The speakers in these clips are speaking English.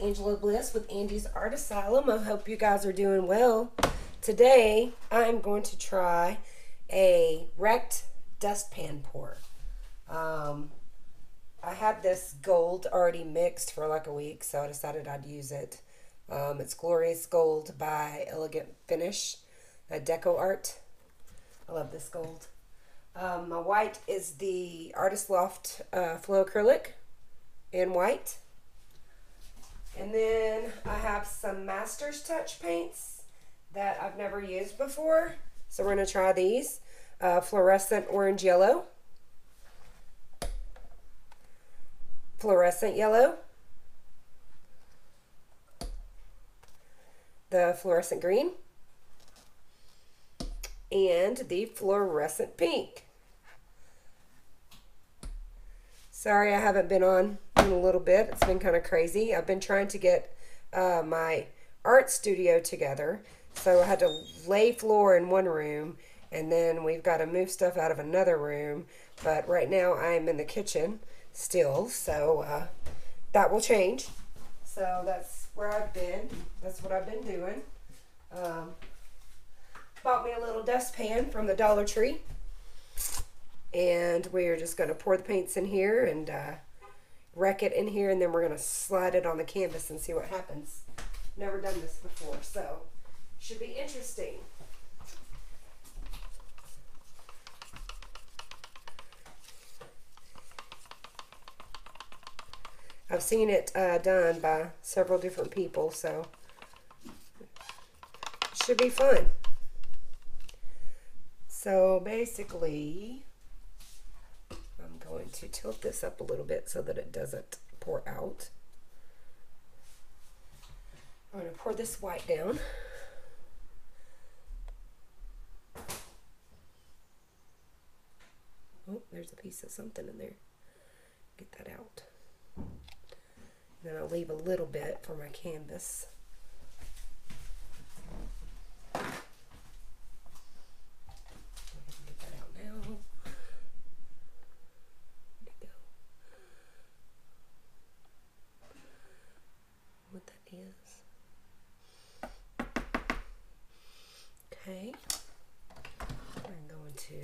Angelia Bliss with Andy's Art Asylum. I hope you guys are doing well. Today, I'm going to try a wrecked dustpan pour. Um, I had this gold already mixed for like a week, so I decided I'd use it. Um, it's Glorious Gold by Elegant Finish, a Deco Art. I love this gold. Um, my white is the Artist Loft uh, Flow Acrylic in white. And then I have some Master's Touch paints that I've never used before. So we're going to try these. Uh, fluorescent orange yellow. Fluorescent yellow. The fluorescent green. And the fluorescent pink. Sorry I haven't been on in a little bit. It's been kind of crazy. I've been trying to get uh, my art studio together. So I had to lay floor in one room and then we've got to move stuff out of another room. But right now I'm in the kitchen still. So uh, that will change. So that's where I've been. That's what I've been doing. Um, bought me a little dustpan from the Dollar Tree and we're just going to pour the paints in here and uh, wreck it in here and then we're going to slide it on the canvas and see what happens. Never done this before so should be interesting. I've seen it uh, done by several different people so should be fun. So basically to tilt this up a little bit so that it doesn't pour out. I'm going to pour this white down. Oh, there's a piece of something in there. Get that out. then I'll leave a little bit for my canvas. Okay. I'm going to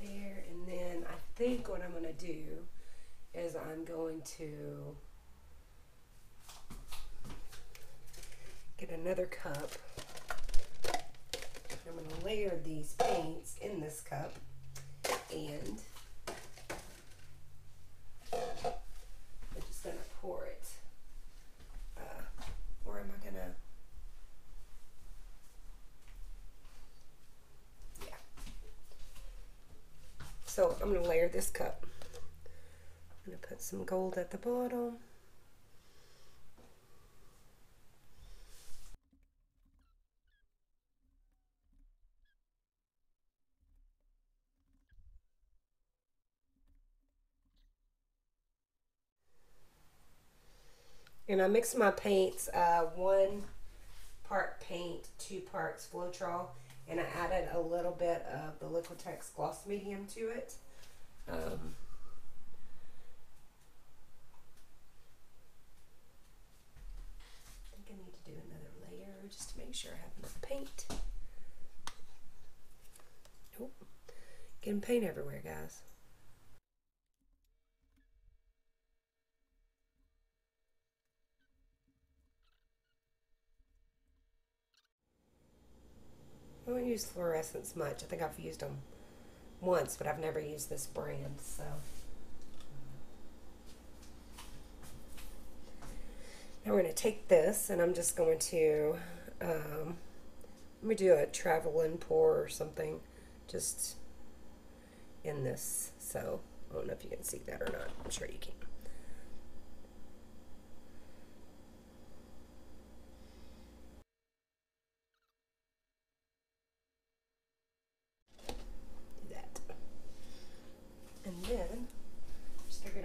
there and then I think what I'm going to do is I'm going to get another cup. I'm going to layer these paints in this cup and I'm just going to pour it. Uh, or am I going to? Yeah. So I'm going to layer this cup. Put some gold at the bottom. And I mix my paints, uh, one part paint, two parts Floetrol, and I added a little bit of the Liquitex Gloss Medium to it. Um, I think I need to do another layer just to make sure I have enough paint. Nope. Getting paint everywhere, guys. I don't use fluorescents much. I think I've used them once, but I've never used this brand, so. Now we're going to take this and I'm just going to, um, let me do a travel and pour or something just in this. So I don't know if you can see that or not. I'm sure you can.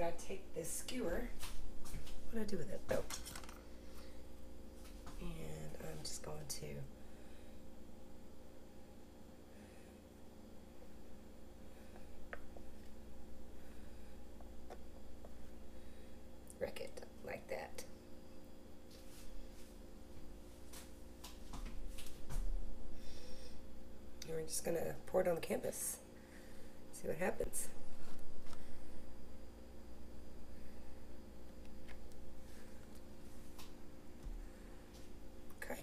I take this skewer. What do I do with it? Oh. And I'm just going to wreck it like that. And we're just gonna pour it on the canvas. See what happens. Okay.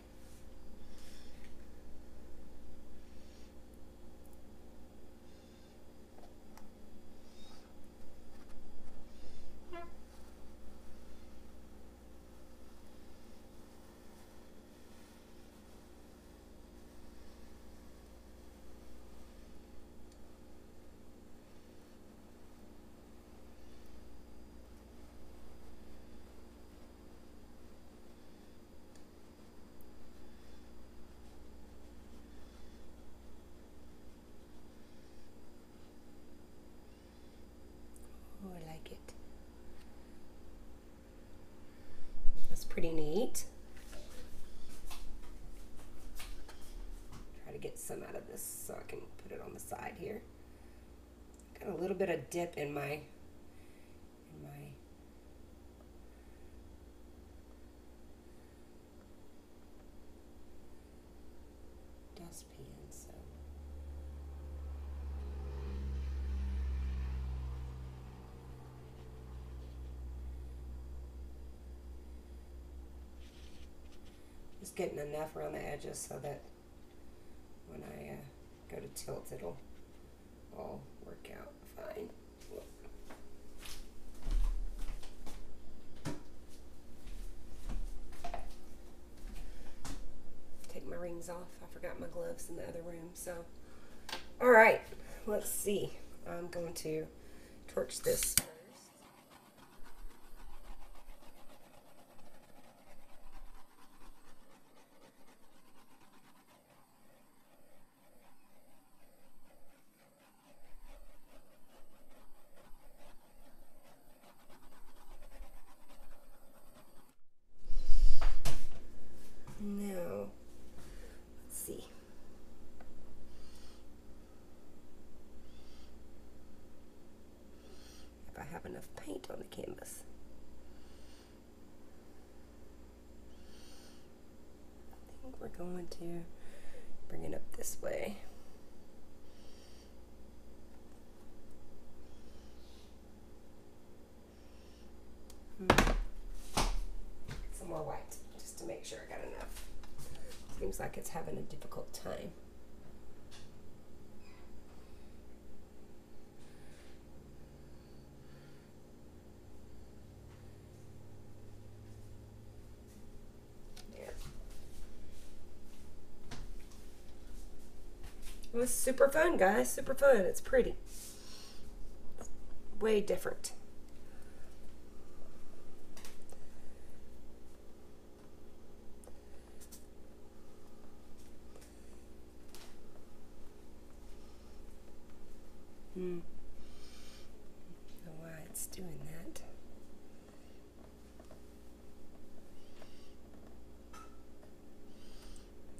Oh, I like it. That's pretty neat. Try to get some out of this so I can put it on the side here. Got a little bit of dip in my in my dustpan, so just getting enough around the edges so that go to tilt, it'll all work out fine. Take my rings off. I forgot my gloves in the other room. So, all right, let's see. I'm going to torch this first. Now, let's see. If I have enough paint on the canvas. I think we're going to bring it up this way. Hmm. Some more white, just to make sure I got enough. Seems like it's having a difficult time. There. It was super fun, guys. Super fun. It's pretty. Way different. Hmm. Know why it's doing that.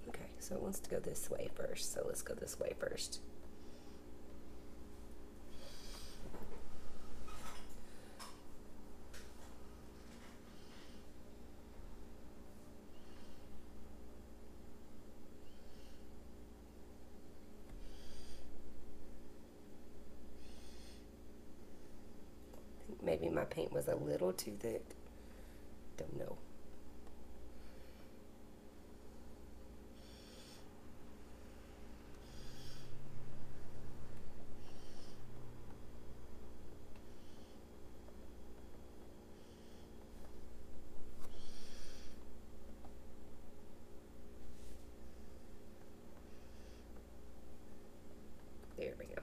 Okay, so it wants to go this way first, so let's go this way first. maybe my paint was a little too thick. Don't know. There we go.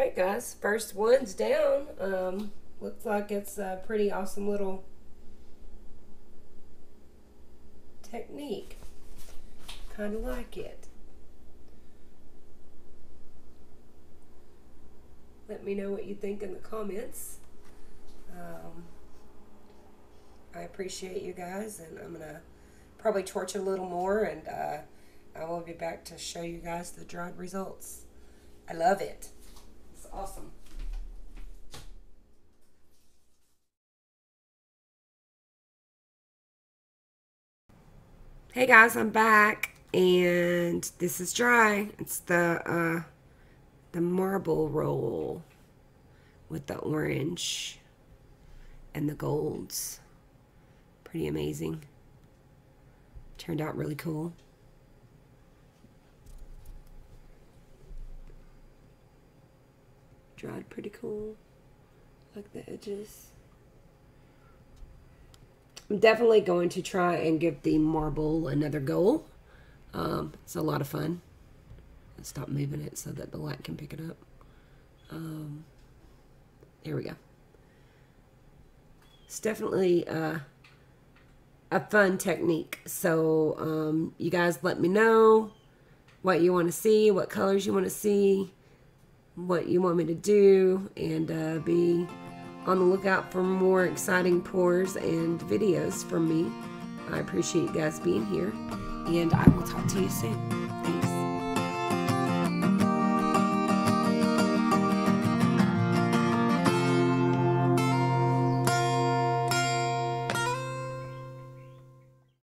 Okay, guys, first one's down. Um, looks like it's a pretty awesome little technique. Kind of like it. Let me know what you think in the comments. Um, I appreciate you guys, and I'm going to probably torch a little more, and uh, I will be back to show you guys the dried results. I love it. Awesome. Hey guys, I'm back, and this is dry. It's the uh, the marble roll with the orange and the golds. Pretty amazing. Turned out really cool. Dried pretty cool. Like the edges. I'm definitely going to try and give the marble another go. Um, it's a lot of fun. Stop moving it so that the light can pick it up. Um, there we go. It's definitely uh, a fun technique. So um, you guys let me know what you want to see, what colors you want to see, what you want me to do, and uh, be on the lookout for more exciting pours and videos from me. I appreciate you guys being here, and I will talk to you soon.